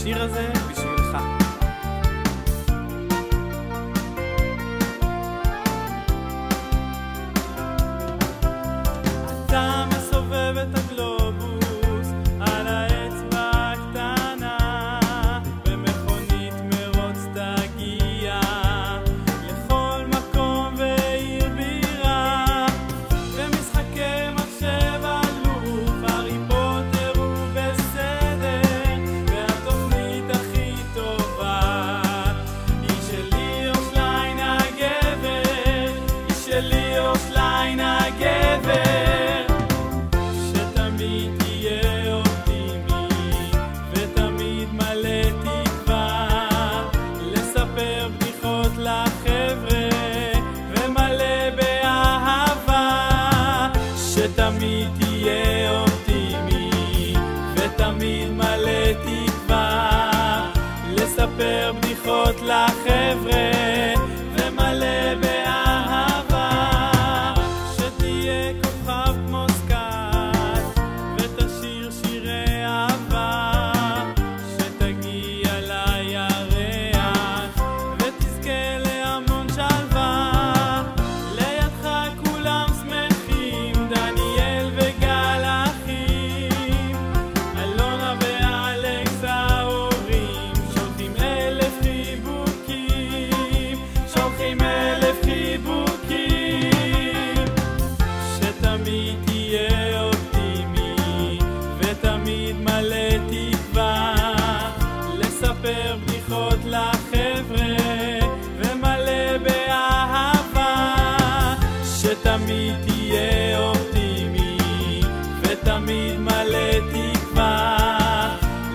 השיר הזה בשבילך. מתלחש להראות לחבר'ה ומלא באהבה שתמיד תהיה אופטימי ותמיד מלא תקווה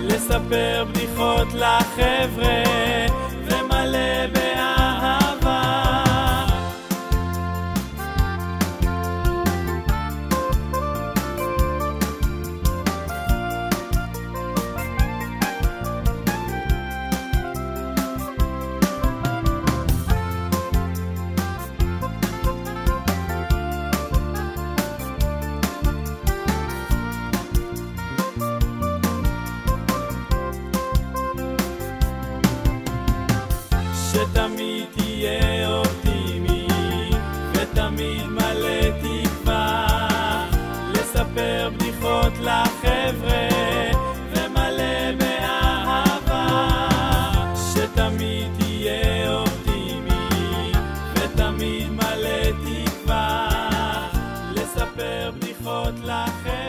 לספר בדיחות לחבר'ה מלא תקווה, לספר בדיחות לחבר'ה, ומלא באהבה, שתמיד תהיה אופטימי, ותמיד מלא תקווה, לספר בדיחות לחבר'ה.